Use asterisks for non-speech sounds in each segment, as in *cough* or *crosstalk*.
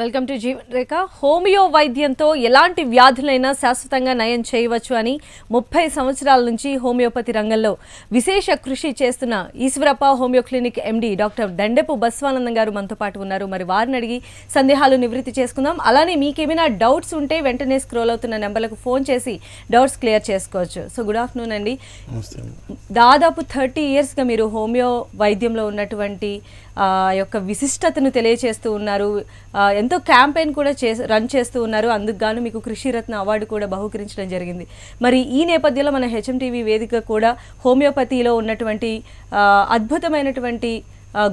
Welcome to Jeevan Rekha. Homeo వైద్యంతో ఎలాంటి వ్యాధులైనా శాశ్వతంగా నయం చేయవచ్చు అని ముప్పై సంవత్సరాల నుంచి హోమియోపతి రంగంలో విశేష కృషి చేస్తున్న Eshwarappa homeo clinic MD doctor Dandepu Baswanandam గారు మనతో పాటు ఉన్నారు. మరి వారిని అడిగి సందేహాలు నివృత్తి చేసుకుందాం. అలానే మీకేమైనా డౌట్స్ ఉంటే వెంటనే స్క్రోల్ అవుతున్న నెంబర్లకు ఫోన్ చేసి డౌట్స్ క్లియర్ చేసుకోవచ్చు. సో గుడ్ ఆఫ్టర్నూన్ అండి. దాదాపు థర్టీ ఇయర్స్గా మీరు హోమియో వైద్యంలో ఉన్నటువంటి యొక్క విశిష్టతను తెలియచేస్తూ ఉన్నారు. ఎంతో క్యాంపెయిన్ కూడా చే రన్ చేస్తూ ఉన్నారు. అందుకు గాను మీకు కృషిరత్న అవార్డు కూడా బహుకరించడం జరిగింది. మరి ఈ నేపథ్యంలో మన హెచ్ఎంటీవీ వేదిక కూడా హోమియోపతిలో ఉన్నటువంటి అద్భుతమైనటువంటి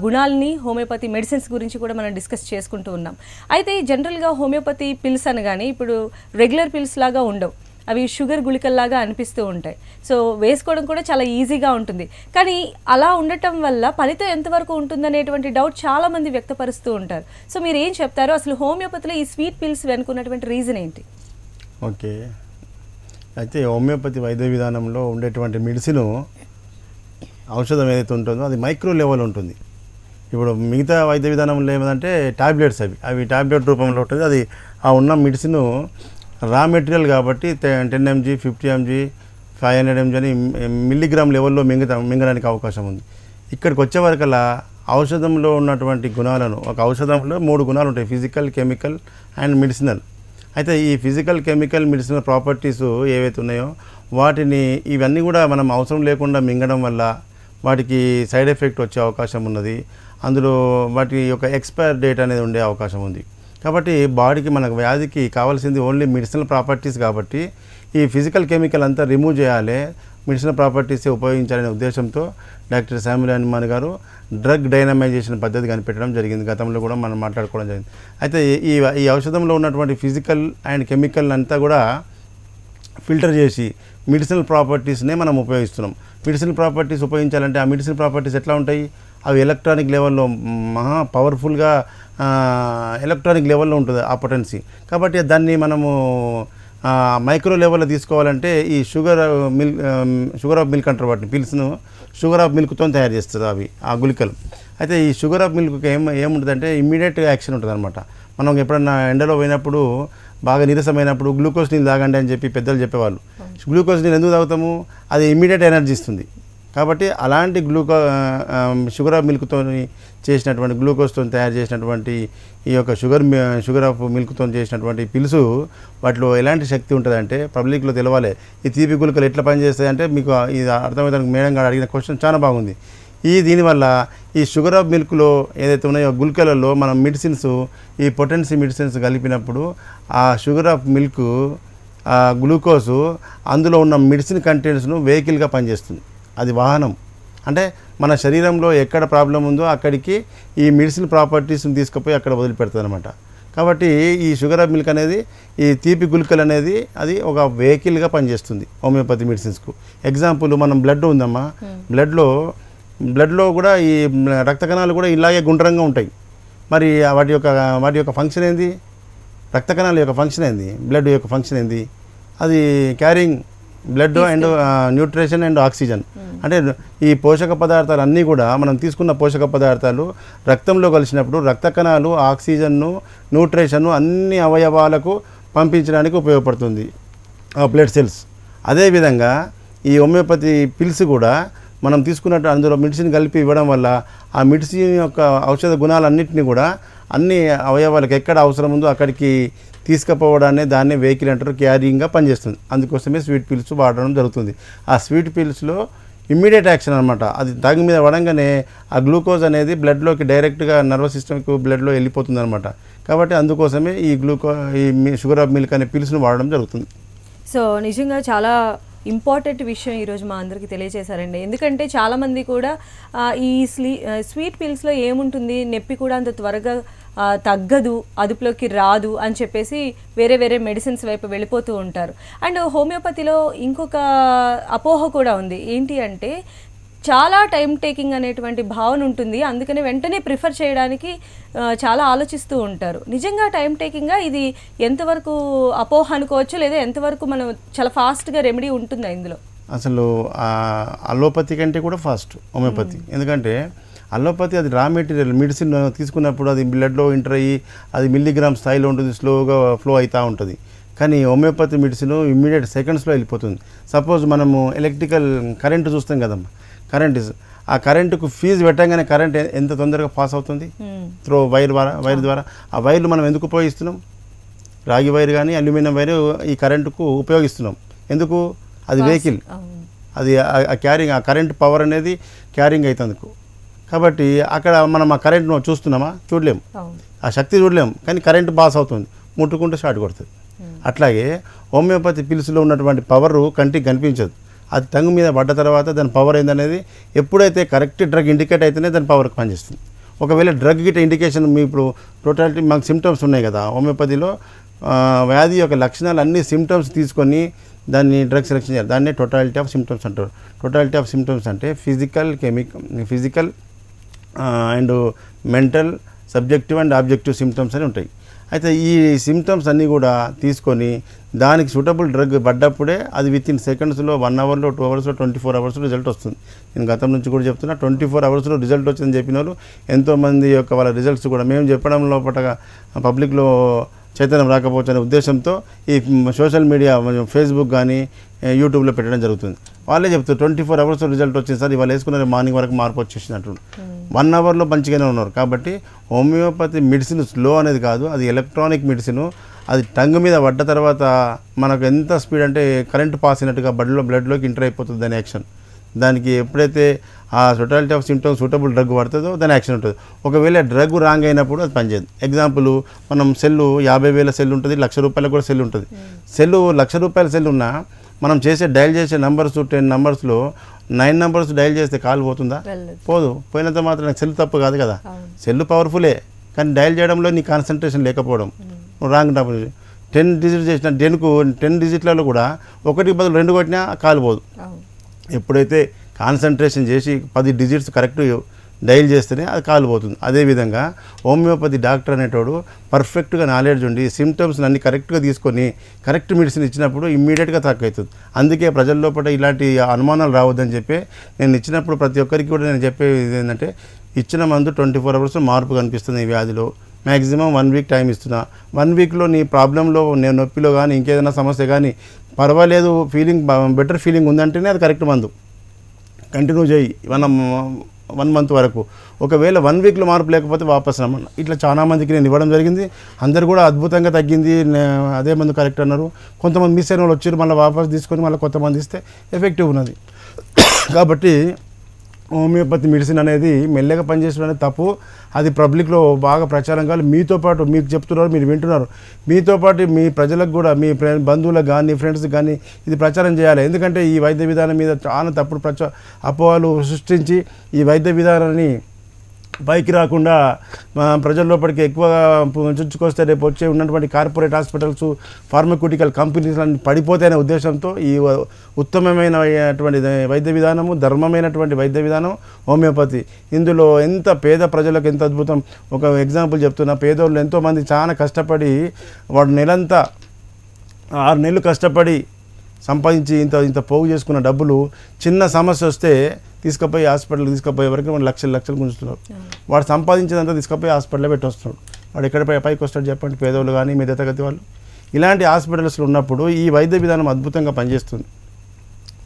గుణాలని హోమియోపతి మెడిసిన్స్ గురించి కూడా మనం డిస్కస్ చేసుకుంటూ ఉన్నాం. అయితే జనరల్గా హోమియోపతి పిల్స్ అనగానే ఇప్పుడు రెగ్యులర్ పిల్స్ లాగా ఉండవు. అవి షుగర్ గుళికల్లాగా అనిపిస్తూ ఉంటాయి. సో వేసుకోవడం కూడా చాలా ఈజీగా ఉంటుంది. కానీ అలా ఉండటం వల్ల ఫలితం ఎంతవరకు ఉంటుందనేటువంటి డౌట్ చాలామంది వ్యక్తపరుస్తూ ఉంటారు. సో మీరు ఏం చెప్తారు అసలు హోమియోపతిలో ఈ స్వీట్ పిల్స్ వెనుకున్నటువంటి రీజన్ ఏంటి? ఓకే. అయితే హోమియోపతి వైద్య విధానంలో ఉండేటువంటి మెడిసిన్ ఔషధం ఏదైతే ఉంటుందో అది మైక్రో లెవెల్ ఉంటుంది. ఇప్పుడు మిగతా వైద్య విధానంలో ఏమంటే టాబ్లెట్స్ అవి. అవి టాబ్లెట్ రూపంలో ఉంటుంది. అది ఆ ఉన్న మెడిసిన్ రా మెటీరియల్ కాబట్టి ten mg fifty mg five hundred mg అని మిల్లీగ్రామ్ లెవెల్లో మింగ మింగడానికి అవకాశం ఉంది. ఇక్కడికి వచ్చేవరకలా ఔషధంలో ఉన్నటువంటి గుణాలను ఒక ఔషధంలో మూడు గుణాలు ఉంటాయి ఫిజికల్ కెమికల్ అండ్ మెడిసినల్. అయితే ఈ ఫిజికల్ కెమికల్ మెడిసినల్ ప్రాపర్టీస్ ఏవైతే ఉన్నాయో వాటిని ఇవన్నీ కూడా మనం అవసరం లేకుండా మింగడం వల్ల వాటికి సైడ్ ఎఫెక్ట్ వచ్చే అవకాశం ఉన్నది. అందులో వాటి యొక్క ఎక్స్పైర్ డేట్ అనేది ఉండే అవకాశం ఉంది. కాబట్టి బాడీకి మనకు వ్యాధికి కావాల్సింది ఓన్లీ మెడిసినల్ ప్రాపర్టీస్ కాబట్టి ఈ ఫిజికల్ కెమికల్ అంతా రిమూవ్ చేయాలి. మెడిసినల్ ప్రాపర్టీసే ఉపయోగించాలనే ఉద్దేశంతో డాక్టర్ శామ్యుల్ హనుమాన్ గారు డ్రగ్ డైనమైజేషన్ పద్ధతి కనిపెట్టడం జరిగింది. గతంలో కూడా మనం మాట్లాడుకోవడం జరిగింది. అయితే ఈ ఈ ఔషధంలో ఉన్నటువంటి ఫిజికల్ అండ్ కెమికల్ అంతా కూడా ఫిల్టర్ చేసి మెడిసినల్ ప్రాపర్టీస్నే మనం ఉపయోగిస్తున్నాం. మెడిసినల్ ప్రాపర్టీస్ ఉపయోగించాలంటే ఆ మెడిసినల్ ప్రాపర్టీస్ ఎట్లా ఉంటాయి? అవి ఎలక్ట్రానిక్ లెవెల్లో మహా పవర్ఫుల్గా ఎలక్ట్రానిక్ లెవెల్లో ఉంటుంది ఆ పొటెన్సీ కాబట్టి దాన్ని మనము మైక్రో లెవెల్లో తీసుకోవాలంటే ఈ sugar milk sugar of milk అంటారు వాటిని పిల్స్ను షుగర్ ఆఫ్ మిల్క్తో తయారు చేస్తుంది అవి ఆ గుళికలు. అయితే ఈ షుగర్ ఆఫ్ మిల్క్కి ఏం ఏముంటుందంటే ఇమ్మీడియట్ యాక్షన్ ఉంటుంది అనమాట మనం ఎప్పుడన్నా ఎండలో పోయినప్పుడు బాగా నీరసమైనప్పుడు గ్లూకోజ్ నీళ్ళు తాగండి అని చెప్పి పెద్దలు చెప్పేవాళ్ళు. గ్లూకోజ్ నీళ్ళు ఎందుకు తాగుతాము? అది ఇమ్మీడియట్ ఎనర్జీ ఇస్తుంది. కాబట్టి అలాంటి గ్లూకో షుగర్ ఆఫ్ మిల్క్తో చేసినటువంటి గ్లూకోజ్తో తయారు చేసినటువంటి ఈ యొక్క షుగర్ షుగర్ ఆఫ్ మిల్క్తో చేసినటువంటి పిలుసు వాటిలో ఎలాంటి శక్తి ఉంటుందంటే పబ్లిక్లో తెలవాలి. ఈ తీపి గుళికలు ఎట్లా పనిచేస్తాయంటే మీకు ఇది అర్థమవుతానికి మేడం గారు అడిగిన క్వశ్చన్ చాలా బాగుంది. ఈ దీనివల్ల ఈ షుగర్ ఆఫ్ మిల్క్లో ఏదైతే ఉన్నాయో గుల్కలలో మనం మెడిసిన్స్ ఈ పొటెన్సీ మెడిసిన్స్ కలిపినప్పుడు ఆ షుగర్ ఆఫ్ మిల్క్ ఆ గ్లూకోజు అందులో ఉన్న మెడిసిన్ కంటెంట్స్ను వెహికల్గా పనిచేస్తుంది. అది వాహనం. అంటే మన శరీరంలో ఎక్కడ ప్రాబ్లం ఉందో అక్కడికి ఈ మెడిసిన్ ప్రాపర్టీస్ని తీసుకుపోయి అక్కడ వదిలిపెడుతుంది అనమాట కాబట్టి ఈ షుగర్ ఆఫ్ మిల్క్ అనేది ఈ తీపి గుళికలు అనేది అది ఒక వెహికల్గా పనిచేస్తుంది హోమియోపతి మెడిసిన్స్కు. ఎగ్జాంపుల్ మనం బ్లడ్ ఉందమ్మా. బ్లడ్లో బ్లడ్లో కూడా ఈ రక్త కణాలు కూడా ఇలాగే గుండ్రంగా ఉంటాయి. మరి వాటి యొక్క వాటి యొక్క ఫంక్షన్ ఏంది? రక్త కణాల యొక్క ఫంక్షన్ ఏంది? బ్లడ్ యొక్క ఫంక్షన్ ఏంది? అది carrying blood and nutrition and oxygen. అంటే ఈ పోషక పదార్థాలు అన్నీ కూడా మనం తీసుకున్న పోషక పదార్థాలు రక్తంలో కలిసినప్పుడు రక్త కణాలు ఆక్సిజన్ను న్యూట్రిషన్ను అన్ని అవయవాలకు పంపించడానికి ఉపయోగపడుతుంది. Blood cells. అదేవిధంగా ఈ హోమియోపతి పిల్స్ కూడా మనం తీసుకున్నట్టు అందులో మెడిసిన్ కలిపి ఇవ్వడం వల్ల ఆ మెడిసిన్ యొక్క ఔషధ గుణాలన్నింటినీ కూడా అన్ని అవయవాలకు ఎక్కడ అవసరం ఉందో అక్కడికి తీసుకుపోవడాన్ని దాన్ని వెహికల్ అంటారు క్యారింగ్గా పనిచేస్తుంది. అందుకోసమే స్వీట్ పిల్స్ వాడడం జరుగుతుంది. ఆ స్వీట్ పిల్స్లో ఇమ్మీడియట్ యాక్షన్ అనమాట అది తాగి మీద పడంగానే ఆ గ్లూకోజ్ అనేది బ్లడ్లోకి డైరెక్ట్గా నర్వస్ సిస్టమ్కి బ్లడ్లో వెళ్ళిపోతుంది అనమాట కాబట్టి అందుకోసమే ఈ గ్లూకో ఈ షుగర్ ఆఫ్ మిల్క్ అనే పిల్స్ను వాడడం జరుగుతుంది. సో నిజంగా చాలా ఇంపార్టెంట్ విషయం ఈరోజు మా అందరికీ తెలియజేశారండి. ఎందుకంటే చాలామంది కూడా ఈ స్లీ స్వీట్ పిల్స్లో ఏముంటుంది నొప్పి కూడా అంత త్వరగా తగ్గదు అదుపులోకి రాదు అని చెప్పేసి వేరే వేరే మెడిసిన్స్ వైపు వెళ్ళిపోతూ ఉంటారు. అండ్ హోమియోపతిలో ఇంకొక అపోహ కూడా ఉంది. ఏంటి అంటే చాలా టైం టేకింగ్ అనేటువంటి భావన ఉంటుంది. అందుకని వెంటనే ప్రిఫర్ చేయడానికి చాలా ఆలోచిస్తూ ఉంటారు. నిజంగా టైం టేకింగ్గా ఇది ఎంతవరకు అపోహ అనుకోవచ్చు లేదా ఎంతవరకు మనం చాలా ఫాస్ట్గా రెమెడీ ఉంటుందా ఇందులో? అసలు అలోపతి కంటే కూడా ఫాస్ట్ హోమియోపతి ఎందుకంటే అలోపతి అది రా మెటీరియల్ మెడిసిన్ తీసుకున్నప్పుడు అది బ్లడ్లో ఎంటర్ అయ్యి అది మిల్లీగ్రామ్ స్థాయిలో ఉంటుంది స్లోగా ఫ్లో అవుతూ ఉంటుంది. కానీ హోమియోపతి మెడిసిన్ ఇమ్మీడియట్ సెకండ్స్లో వెళ్ళిపోతుంది. సపోజ్ మనము ఎలక్ట్రికల్ కరెంటు చూస్తాం కదమ్మా. కరెంట్ ఆ కరెంటుకు ఫీజు పెట్టగానే కరెంట్ ఎంత తొందరగా పాస్ అవుతుంది. త్రో వైర్ ద్వారా వైర్ ద్వారా. ఆ వైర్లు మనం ఎందుకు ఉపయోగిస్తున్నాం? రాగి వైర్ కానీ అల్యూమినియం వైర్ ఈ కరెంటుకు ఉపయోగిస్తున్నాం. ఎందుకు? అది వెహికల్. అది ఆ క్యారింగ్ ఆ కరెంట్ పవర్ అనేది క్యారింగ్ అవుతుంది కాబట్టి అక్కడ మనం ఆ కరెంట్ను చూస్తున్నామా? చూడలేం అవును. ఆ శక్తి చూడలేం కానీ కరెంట్ పాస్ అవుతుంది. ముట్టుకుంటే షార్ట్ కొడుతుంది. అట్లాగే హోమియోపతి పిల్స్లో ఉన్నటువంటి పవర్ కంటికి కనిపించదు. అది టంగు మీద పడ్డ తర్వాత దాని పవర్ ఏందనేది ఎప్పుడైతే కరెక్ట్ డ్రగ్ ఇండికేట్ అయితేనే దాని పవర్ పనిచేస్తుంది. ఒకవేళ డ్రగ్ గిట్ట ఇండికేషన్ మీ ఇప్పుడు టోటాలిటీ మాకు సిమ్టమ్స్ ఉన్నాయి కదా హోమియోపతిలో వ్యాధి యొక్క లక్షణాలు అన్ని సిమ్టమ్స్ తీసుకొని దాన్ని డ్రగ్ సెలెక్షన్ చేయాలి. దాన్నే టోటాలిటీ ఆఫ్ సిమ్టమ్స్ అంటారు. టోటాలిటీ ఆఫ్ సిమ్టమ్స్ అంటే physical chemic physical and mental subjective and objective symptoms అని ఉంటాయి. అయితే ఈ సిమ్టమ్స్ అన్నీ కూడా తీసుకొని దానికి సూటబుల్ డ్రగ్ పడ్డప్పుడే అది విత్ ఇన్ సెకండ్స్లో వన్ అవర్లో టూ అవర్స్లో ట్వంటీ ఫోర్ అవర్స్లో రిజల్ట్ వస్తుంది. నేను గతం నుంచి కూడా చెప్తున్నా ట్వంటీ ఫోర్ అవర్స్లో రిజల్ట్ వచ్చిందని చెప్పిన వాళ్ళు ఎంతోమంది యొక్క వాళ్ళ రిజల్ట్స్ కూడా మేము చెప్పడం లోపల పబ్లిక్లో చైతన్యం రాకపోవచ్చు అనే ఉద్దేశంతో ఈ సోషల్ మీడియా ఫేస్బుక్ కానీ యూట్యూబ్లో పెట్టడం జరుగుతుంది. వాళ్ళే చెప్తారు ట్వంటీ ఫోర్ అవర్స్ రిజల్ట్ వచ్చింది సార్ ఇవాళ వేసుకున్నారు మార్నింగ్ వరకు మార్పు వచ్చేసినట్టు వన్ అవర్లో మంచిగానే ఉన్నారు. కాబట్టి హోమియోపతి మెడిసిన్ స్లో అనేది కాదు అది ఎలక్ట్రానిక్ మెడిసిన్. అది టంగ్ మీద పడ్డ తర్వాత మనకు ఎంత స్పీడ్ అంటే కరెంట్ పాస్ అయినట్టుగా బ్లడ్లో బ్లడ్లోకి ఎంటర్ అయిపోతుంది దాని యాక్షన్. దానికి ఎప్పుడైతే ఆ totality of symptoms suitable drug పడుతుందో దాని యాక్షన్ ఉంటుంది. ఒకవేళ డ్రగ్ రాంగ్ అయినప్పుడు అది పనిచేయదు. ఎగ్జాంపుల్ మనం సెల్లు యాభై వేల సెల్ ఉంటుంది లక్ష రూపాయలకు కూడా సెల్ ఉంటుంది. సెల్లు లక్ష రూపాయల సెల్ ఉన్నా మనం చేసే డయల్ చేసే నంబర్స్ టెన్ నంబర్స్లో నైన్ నంబర్స్ డయల్ చేస్తే కాల్ పోతుందా? పోదు. పోయినంత మాత్రం సెల్ తప్పు కాదు కదా. సెల్ పవర్ఫులే కానీ డయల్ చేయడంలో నీ కాన్సన్ట్రేషన్ లేకపోవడం. రాంగ్ డబ్బులు టెన్ డిజిట్ చేసిన టెన్కు టెన్ డిజిట్లలో కూడా ఒకటి బదులు రెండు కొట్టినా కాలు పోదు. అవును. ఎప్పుడైతే కాన్సన్ట్రేషన్ చేసి పది డిజిట్స్ కరెక్ట్ డైల్ చేస్తేనే అది కాలిపోతుంది. అదేవిధంగా హోమియోపతి డాక్టర్ అనేటోడు పర్ఫెక్ట్గా నాలెడ్జ్ ఉండి సిమ్టమ్స్ అన్ని కరెక్ట్గా తీసుకొని కరెక్ట్ మెడిసిన్ ఇచ్చినప్పుడు ఇమ్మీడియట్గా తక్కువవుతుంది అందుకే ప్రజల లోపల ఇలాంటి అనుమానాలు రావద్దని చెప్పి నేను ఇచ్చినప్పుడు ప్రతి ఒక్కరికి కూడా నేను చెప్పేది ఏంటంటే ఇచ్చిన మందు ట్వంటీ ఫోర్ అవర్స్ మార్పు కనిపిస్తుంది ఈ వ్యాధిలో. మ్యాక్సిమం వన్ వీక్ టైం ఇస్తున్నా. వన్ వీక్లో నీ ప్రాబ్లంలో నేను నొప్పిలో కానీ ఇంకేదైనా సమస్య కానీ పర్వాలేదు ఫీలింగ్ బెటర్ ఫీలింగ్ ఉందంటేనే అది కరెక్ట్ మందు. కంటిన్యూ చేయి వన్ వన్ మంత్ వరకు. ఒకవేళ వన్ వీక్లో మార్పు లేకపోతే వాపస్ రమ్మన్న. ఇట్లా చాలా మందికి నేను ఇవ్వడం జరిగింది. అందరు కూడా అద్భుతంగా తగ్గింది. అదే మందు కరెక్ట్ అన్నారు. కొంతమంది మిస్ అయిన వాళ్ళు వచ్చారు మళ్ళీ వాపస్ తీసుకొని మళ్ళీ కొంతమంది ఇస్తే ఎఫెక్టివ్ ఉన్నది. *coughs* కాబట్టి హోమియోపతి మెడిసిన్ అనేది మెల్లగా పనిచేసడం అనేది తప్పు. అది పబ్లిక్లో బాగా ప్రచారం కావాలి. మీతో పాటు మీకు చెప్తున్నారు మీరు వింటున్నారు. మీతో పాటు మీ ప్రజలకు కూడా మీ బంధువులకు కానీ ఫ్రెండ్స్ కానీ ఇది ప్రచారం చేయాలి. ఎందుకంటే ఈ వైద్య విధానం మీద చాలా తప్పుడు ప్రచ అపోహలు సృష్టించి ఈ వైద్య విధానాన్ని పైకి రాకుండా ప్రజల లోపలికి ఎక్కువ చుచ్చుకొస్తే రేపు వచ్చే ఉన్నటువంటి కార్పొరేట్ హాస్పిటల్స్ ఫార్మక్యూటికల్ కంపెనీస్ అన్ని పడిపోతాయనే ఉద్దేశంతో ఈ ఉత్తమమైనటువంటి ఉత్తమమైన వైద్య విధానము ధర్మమైనటువంటి వైద్య విధానం హోమియోపతి. ఇందులో ఎంత పేద ప్రజలకు ఎంత అద్భుతం. ఒక ఎగ్జాంపుల్ చెప్తున్నా. పేదోళ్ళు ఎంతోమంది చాలా కష్టపడి వాడు నెలంతా ఆరు నెలలు కష్టపడి సంపాదించి ఇంత ఇంత పోగు చేసుకున్న డబ్బులు చిన్న సమస్య వస్తే తీసుకుపోయి హాస్పిటల్కి తీసుకుపోయే వరకు మనం లక్షలు లక్షలు గుంజుతున్నారు వాడు సంపాదించినంత తీసుకుపోయి హాస్పిటల్లో పెట్టొస్తున్నాడు. వాడు ఎక్కడ పై- పైకి వస్తాడు చెప్పండి పేదోళ్ళు కానీ మిగతాగతి వాళ్ళు. ఇలాంటి హాస్పిటల్స్లో ఉన్నప్పుడు ఈ వైద్య విధానం అద్భుతంగా పనిచేస్తుంది.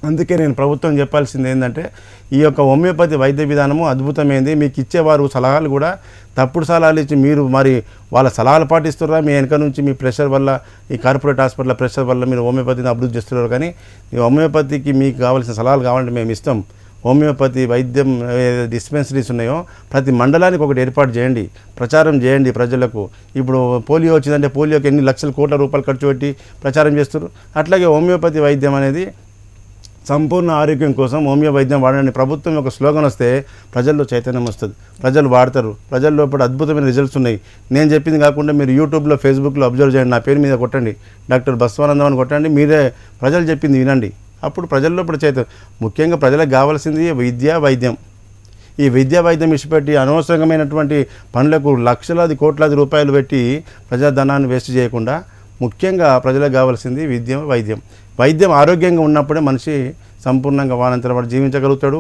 అందుకే నేను ప్రభుత్వం చెప్పాల్సింది ఏంటంటే ఈ యొక్క హోమియోపతి వైద్య విధానము అద్భుతమైంది. మీకు ఇచ్చేవారు సలహాలు కూడా తప్పుడు సలహాలు ఇచ్చి మీరు మరి వాళ్ళ సలహాలు పాటిస్తున్నారా? మీ వెనక నుంచి మీ ప్రెషర్ వల్ల ఈ కార్పొరేట్ హాస్పిటల్ ప్రెషర్ వల్ల మీరు హోమియోపతిని అభివృద్ధి చేస్తున్నారు కానీ ఈ హోమియోపతికి మీకు కావాల్సిన సలహాలు కావాలంటే మేము ఇస్తాం. హోమియోపతి వైద్యం డిస్పెన్సరీస్ ఉన్నాయో ప్రతి మండలానికి ఒకటి ఏర్పాటు చేయండి ప్రచారం చేయండి ప్రజలకు. ఇప్పుడు పోలియో వచ్చిందంటే పోలియోకి ఎన్ని లక్షల కోట్ల రూపాయలు ఖర్చు పెట్టి ప్రచారం చేస్తారు అట్లాగే హోమియోపతి వైద్యం అనేది సంపూర్ణ ఆరోగ్యం కోసం హోమియో వైద్యం వాడని ప్రభుత్వం యొక్క స్లోగన్ వస్తే ప్రజల్లో చైతన్యం వస్తుంది. ప్రజలు వాడతారు. ప్రజల్లో ఇప్పుడు అద్భుతమైన రిజల్ట్స్ ఉన్నాయి. నేను చెప్పింది కాకుండా మీరు యూట్యూబ్లో ఫేస్బుక్లో అబ్జర్వ్ చేయండి. నా పేరు మీద కొట్టండి. డాక్టర్ బస్వానందం అని కొట్టండి. మీరే ప్రజలు చెప్పింది వినండి. అప్పుడు ప్రజల్లో ఇప్పుడు చైతన్యం ముఖ్యంగా ప్రజలకు కావాల్సింది విద్య వైద్యం. ఈ విద్యా వైద్యం ఇచ్చిపెట్టి అనవసరమైనటువంటి పనులకు లక్షలాది కోట్లాది రూపాయలు పెట్టి ప్రజాధనాన్ని వేస్ట్ చేయకుండా ముఖ్యంగా ప్రజలకు కావాల్సింది విద్య వైద్యం. వైద్యం ఆరోగ్యంగా ఉన్నప్పుడే మనిషి సంపూర్ణంగా వానంతర వాడు జీవించగలుగుతాడు.